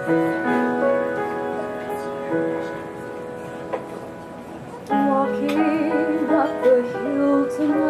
Walking up the hill tonight.